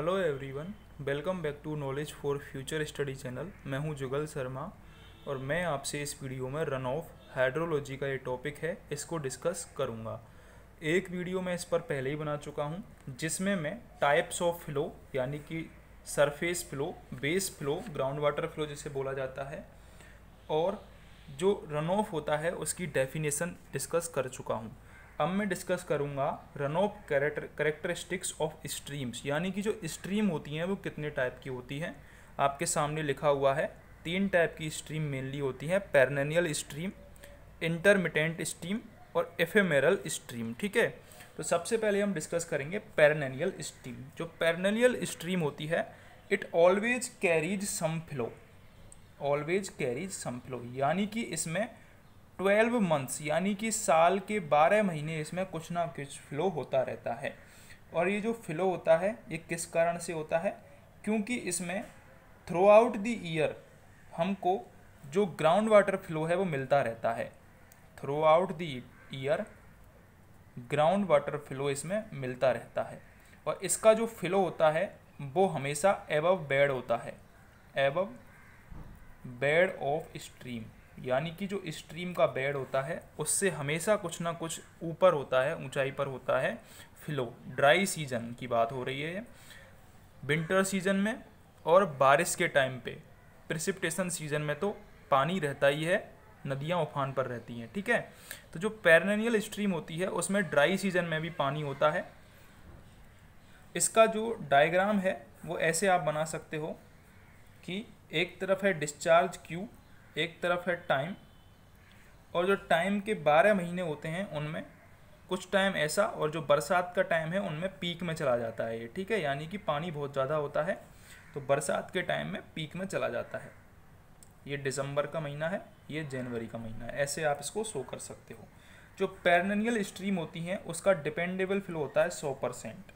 Hello everyone welcome back to knowledge for future study channel मैं हूँ जुगल शर्मा और मैं आपसे इस वीडियो में रन ऑफ़ हाइड्रोलॉजी का ये टॉपिक है, इसको डिस्कस करूँगा। एक वीडियो मैं इस पर पहले ही बना चुका हूँ, जिसमें मैं टाइप्स ऑफ़ फ्लो यानी कि surface flow base flow ground water flow जिसे बोला जाता है, और जो रन ऑफ़ होता है, उसकी डेफिनेशन डिस्कस कर चुका हूँ। अब मैं डिस्कस करूँगा run off character characteristics of streams यानी कि जो स्ट्रीम होती हैं, वो कितने टाइप की होती हैं। आपके सामने लिखा हुआ है, तीन टाइप की स्ट्रीम मेनली होती हैं पैरनेनियल स्ट्रीम इंटरमिटेंट स्ट्रीम और एफेमेरल स्ट्रीम ठीक है? तो सबसे पहले हम डिस्कस करेंगे पैरनेनियल स्ट्रीम जो पैरनेनियल स्ट्रीम होती है it always carries some flow always carries some flow यानी कि इसमें ट्वेल्व मंथ्स यानी कि साल के बारह महीने इसमें कुछ ना कुछ फ्लो होता रहता है। और ये जो फ्लो होता है, ये किस कारण से होता है? क्योंकि इसमें थ्रू आउट द ईयर हमको जो ग्राउंड वाटर फ्लो है वो मिलता रहता है। Throughout the year ground water flow इसमें मिलता रहता है। और इसका जो फ्लो होता है, वो हमेशा एबव बेड होता है। एबव बेड ऑफ़ स्ट्रीम यानी कि जो स्ट्रीम का बेड होता है, उससे हमेशा कुछ ना कुछ ऊपर होता है, ऊंचाई पर होता है, फ्लो, ड्राई सीज़न की बात हो रही है विंटर सीज़न में और बारिश के टाइम पे, प्रिसिपिटेशन सीज़न में तो पानी रहता ही है, नदियाँ उफान पर रहती हैं, ठीक है? तो जो पैरनियल स्ट्रीम होती है, उसमें ड्राई सीज़न में भी पानी होता है। इसका जो डायग्राम है, वो ऐसे आप बना सकते हो कि एक तरफ़ है डिस्चार्ज क्यू एक तरफ़ है टाइम और जो टाइम के बारह महीने होते हैं, उनमें कुछ टाइम ऐसा, और जो बरसात का टाइम है, उनमें पीक में चला जाता है ये, ठीक है? यानी कि पानी बहुत ज़्यादा होता है तो बरसात के टाइम में पीक में चला जाता है। ये दिसंबर का महीना है, ये जनवरी का महीना है, ऐसे आप इसको शो कर सकते हो। जो पैरनियल स्ट्रीम होती हैं, उसका डिपेंडेबल फ्लो होता है सौ परसेंट।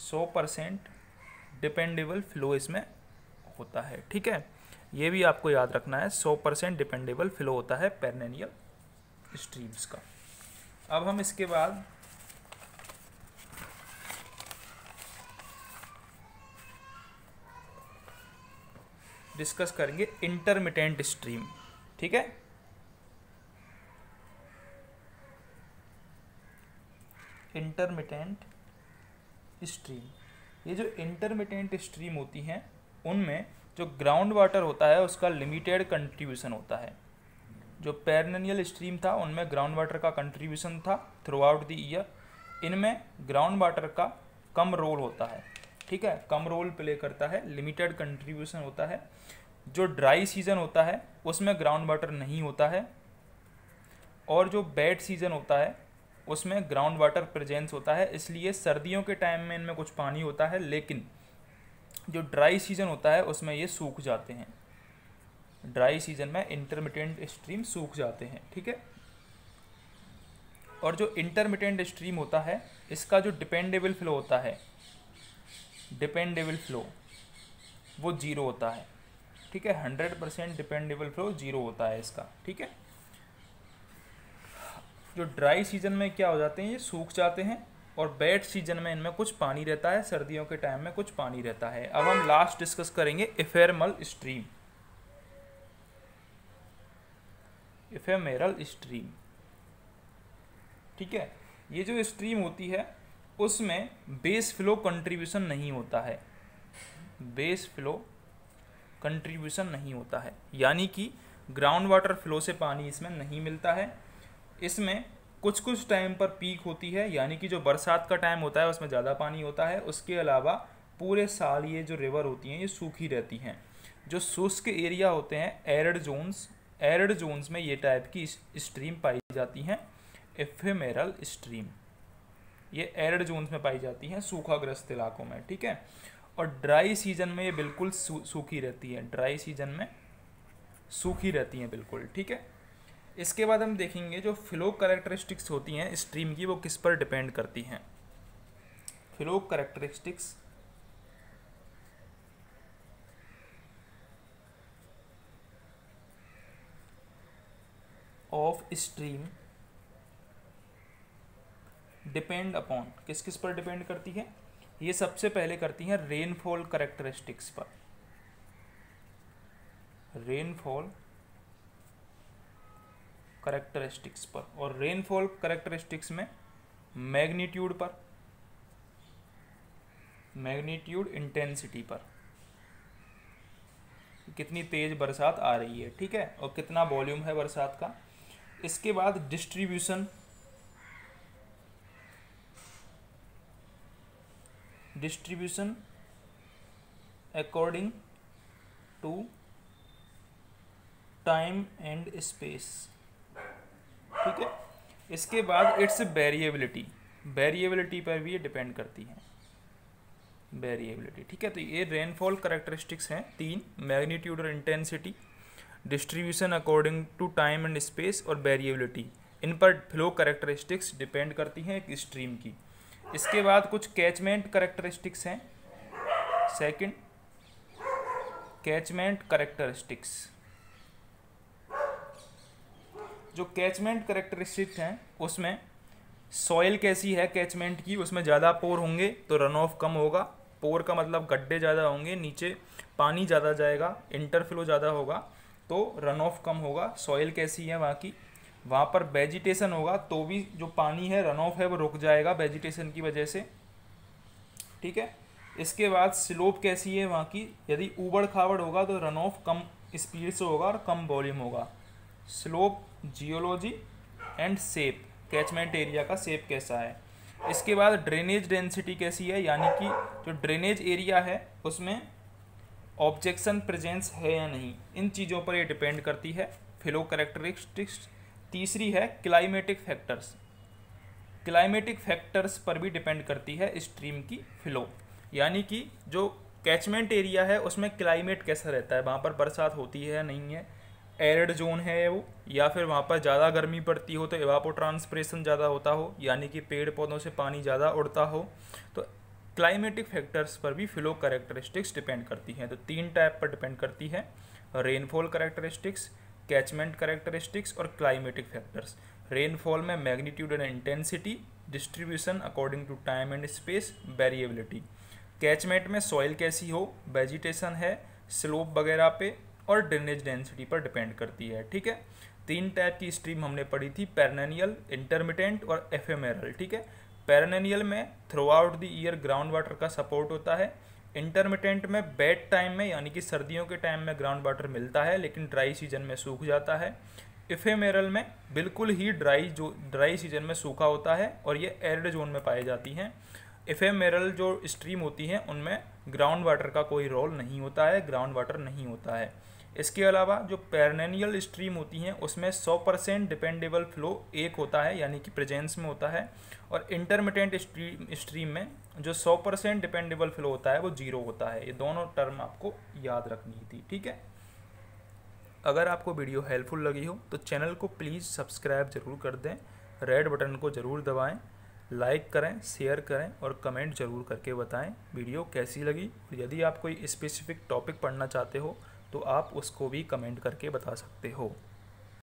सौ परसेंट डिपेंडेबल फ्लो इसमें होता है, ठीक है? ये भी आपको याद रखना है, सौ परसेंट डिपेंडेबल फ्लो होता है पेरनेनियल स्ट्रीम्स का। अब हम इसके बाद डिस्कस करेंगे इंटरमिटेंट स्ट्रीम ठीक है? इंटरमिटेंट स्ट्रीम ये जो इंटरमिटेंट स्ट्रीम होती हैं, उनमें जो ग्राउंड वाटर होता है, उसका लिमिटेड कंट्रीब्यूशन होता है। जो पैरनियल स्ट्रीम था, उनमें ग्राउंड वाटर का कंट्रीब्यूशन था थ्रू आउट द ईयर इनमें ग्राउंड वाटर का कम रोल होता है, ठीक है? कम रोल प्ले करता है लिमिटेड कंट्रीब्यूशन होता है। जो ड्राई सीज़न होता है, उसमें ग्राउंड वाटर नहीं होता है। और जो बेड सीज़न होता है, उसमें ग्राउंड वाटर प्रेजेंस होता है। इसलिए सर्दियों के टाइम में इनमें कुछ पानी होता है, लेकिन जो ड्राई सीज़न होता है, उसमें ये सूख जाते हैं। ड्राई सीज़न में इंटरमीडियंट स्ट्रीम सूख जाते हैं, ठीक है? और जो इंटरमीडियंट स्ट्रीम होता है, इसका जो डिपेंडेबल फ्लो होता है डिपेंडेबल फ्लो वो ज़ीरो होता है, ठीक है? Hundred percent dependable flow zero होता है इसका, ठीक है? जो ड्राई सीज़न में क्या हो जाते हैं, ये सूख जाते हैं और बेड सीज़न में इनमें कुछ पानी रहता है, सर्दियों के टाइम में कुछ पानी रहता है। अब हम लास्ट डिस्कस करेंगे इफेरमल स्ट्रीम इफेमेरल स्ट्रीम ठीक है? ये जो स्ट्रीम होती है, उसमें बेस फ्लो कंट्रीब्यूशन नहीं होता है। बेस फ्लो कंट्रीब्यूशन नहीं होता है। यानी कि ग्राउंड वाटर फ्लो से पानी इसमें नहीं मिलता है। इसमें कुछ कुछ टाइम पर पीक होती है, यानी कि जो बरसात का टाइम होता है, उसमें ज़्यादा पानी होता है। उसके अलावा पूरे साल ये जो रिवर होती हैं, ये सूखी रहती हैं। जो शुष्क एरिया होते हैं एरड जोन्स एरड जोन्स में ये टाइप की स्ट्रीम पाई जाती हैं। एफेमेरल स्ट्रीम ये एरड जोन्स में पाई जाती हैं, सूखाग्रस्त इलाकों में, ठीक है? और ड्राई सीज़न में ये बिल्कुल सूखी रहती है ड्राई सीज़न में सूखी रहती हैं बिल्कुल, ठीक है? इसके बाद हम देखेंगे जो फ्लो करेक्टरिस्टिक्स होती हैं स्ट्रीम की, वो किस पर डिपेंड करती हैं। Flow characteristics of stream depend upon किस किस पर डिपेंड करती है? ये सबसे पहले करती हैं रेनफॉल करेक्टरिस्टिक्स पर। रेनफॉल करेक्टरिस्टिक्स पर और रेनफॉल करेक्टरिस्टिक्स में मैग्नीट्यूड पर मैग्नीट्यूड इंटेंसिटी पर। कितनी तेज बरसात आ रही है, ठीक है? और कितना वॉल्यूम है बरसात का? इसके बाद distribution distribution according to time and space ठीक है? इसके बाद इट्स वेरिएबिलिटी वेरिएबिलिटी पर भी ये डिपेंड करती है। वेरिएबिलिटी ठीक है? तो ये रेनफॉल करेक्टरिस्टिक्स हैं तीन मैग्नीट्यूड और intensity distribution according to time and space और वेरिएबिलिटी इन पर फ्लो करेक्टरिस्टिक्स डिपेंड करती हैं एक स्ट्रीम की। इसके बाद कुछ कैचमेंट करेक्टरिस्टिक्स हैं। सेकंड कैचमेंट करेक्टरिस्टिक्स जो कैचमेंट करेक्टरिस्टिक्स हैं, उसमें सॉइल कैसी है कैचमेंट की, उसमें ज़्यादा पोर होंगे तो रन ऑफ़ कम होगा। पोर का मतलब गड्ढे ज़्यादा होंगे, नीचे पानी ज़्यादा जाएगा इंटरफ्लो ज़्यादा होगा तो रन ऑफ़ कम होगा। सॉइल कैसी है वहाँ की? वहाँ पर वेजिटेशन होगा तो भी जो पानी है रन ऑफ़ है, वो रुक जाएगा वेजिटेशन की वजह से। ठीक है? इसके बाद स्लोप कैसी है वहाँ की? यदि ऊबड़ खाबड़ होगा तो रन ऑफ़ कम स्पीड से होगा और कम वॉल्यूम होगा। Slope geology and shape catchment area का सेप कैसा है? इसके बाद ड्रेनेज डेंसिटी कैसी है? यानी कि जो ड्रेनेज एरिया है, उसमें ऑब्जेक्शन प्रेजेंस है या नहीं? इन चीज़ों पर ये डिपेंड करती है। फिलो करेक्टरिस्टिक्स तीसरी है क्लाइमेटिक फैक्टर्स। क्लाइमेटिक फैक्टर्स पर भी डिपेंड करती है स्ट्रीम की फ्लो। यानी कि जो कैचमेंट एरिया है, उसमें क्लाइमेट कैसा रहता है? वहाँ पर बरसात होती है या नहीं है? एरिड जोन है वो, या फिर वहाँ पर ज़्यादा गर्मी पड़ती हो तो एवापो ट्रांसप्रेशन ज़्यादा होता हो, यानी कि पेड़ पौधों से पानी ज़्यादा उड़ता हो तो क्लाइमेटिक फैक्टर्स पर भी फ्लो करेक्टरिस्टिक्स डिपेंड करती हैं। तो तीन टाइप पर डिपेंड करती है रेनफॉल करेक्टरिस्टिक्स कैचमेंट करेक्टरिस्टिक्स और क्लाइमेटिक फैक्टर्स रेनफॉल में magnitude and intensity distribution according to time and space variability catchment में सॉइल कैसी हो वेजिटेशन है स्लोप वगैरह पे और ड्रेनेज डेंसिटी पर डिपेंड करती है, ठीक है? तीन टाइप की स्ट्रीम हमने पढ़ी थी पैरनेनियल इंटरमीडियंट और एफेमेरल ठीक है? पैरनेनियल में throughout the year ground water का सपोर्ट होता है। इंटरमीडियंट में बेड टाइम में, यानी कि सर्दियों के टाइम में ग्राउंड वाटर मिलता है, लेकिन ड्राई सीज़न में सूख जाता है। इफेमेरल में बिल्कुल ही ड्राई जो ड्राई सीज़न में सूखा होता है और ये एरिड जोन में पाई जाती हैं। इफेमेरल जो स्ट्रीम होती हैं, उनमें ग्राउंड वाटर का कोई रोल नहीं होता है ग्राउंड वाटर नहीं होता है। इसके अलावा जो पेरनेनियल स्ट्रीम होती हैं, उसमें 100 परसेंट डिपेंडेबल फ्लो एक होता है, यानी कि प्रेजेंस में होता है, और इंटरमीडियंट स्ट्रीम स्ट्रीम में जो 100 परसेंट डिपेंडेबल फ्लो होता है, वो ज़ीरो होता है। ये दोनों टर्म आपको याद रखनी थी, ठीक है? अगर आपको वीडियो हेल्पफुल लगी हो तो चैनल को प्लीज़ सब्सक्राइब ज़रूर कर दें, रेड बटन को ज़रूर दबाएँ, लाइक करें, शेयर करें, और कमेंट ज़रूर करके बताएँ, वीडियो कैसी लगी? यदि आप कोई स्पेसिफिक टॉपिक पढ़ना चाहते हो तो आप उसको भी कमेंट करके बता सकते हो।